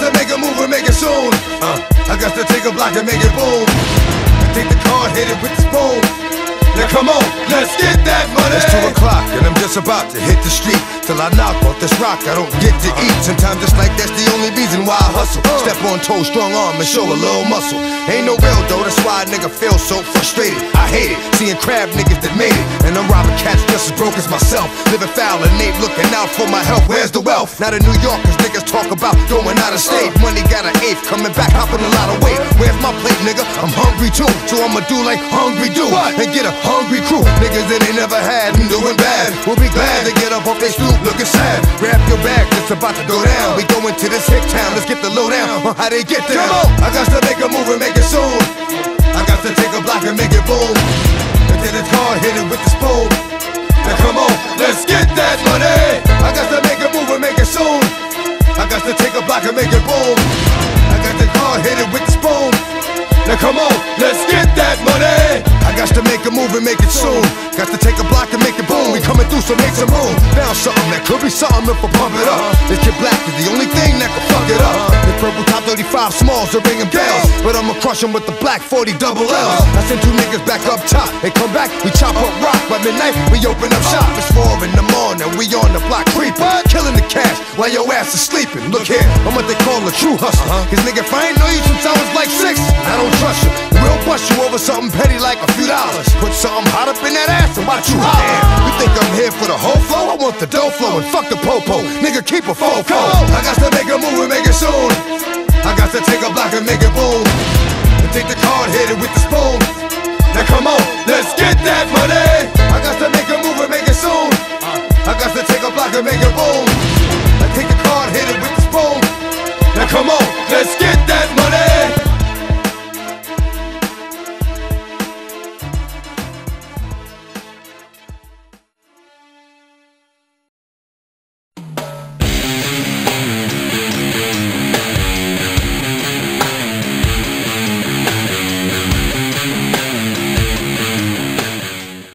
got to make a move and make it soon. Uh, I got to take a block and make it boom. Take the card, hit it with the spoon. Now come on, let's get that money. It's two o'clock and I'm just about to hit the street. Till I knock off this rock, I don't get to eat. Sometimes it's like that's the only reason hustle. Uh. Step on toes, strong arm, and show a little muscle. Ain't no real though, that's why a nigga feel so frustrated. I hate it, seeing crab niggas that made it. And I'm robbing cats just as broke as myself. Living foul and ain't looking out for my health. Where's the wealth? Now the New Yorkers niggas talk about going out of state. Uh. Money got an eighth, coming back, hopping a lot of weight. Where's my plate, nigga? I'm hungry too. So I'ma do like hungry do. And get a hungry crew. Niggas that ain't never had doing bad. Will be glad to get up off they stoop looking sad. Grab your bag, it's about to go down. We going to this hick town, let's get the lowdown on how they get there. Come on, I got to make a move and make it soon. I got to take a block and make it boom. And then it's hard, hit it with the spoon. Now come on, let's get that money. I got to make a move and make it soon. I got to take a block and make it boom. I got the card, hit it with the spoon. Now come on, a move and make it soon. Got to take a block and make it boom. We coming through, so make some room. Now something that could be something if I pump it up. This kid black is the only thing that can fuck it up. The purple top 35 smalls are ringing bells, but I'ma crush 'em with the black 40 double L's. I send two niggas back up top. They come back, we chop up rock. By midnight, we open up shop. It's four in the morning, we on the block creeping, killing the cash while your ass is sleeping. Look here, I'm what they call a true hustler. Uh-huh. Cause nigga, if I ain't know you since I was like six, over something petty like a few dollars. Put something hot up in that ass and watch you holler. You think I'm here for the whole flow? I want the dough flow and fuck the popo. Nigga, keep a fofo. I got to make a move and make it soon. I got to take a block and make it boom. And take the card, hit it with the spoon. Now come on, let's get that money. I got to make a move and make it soon. I got to take a block and make it boom.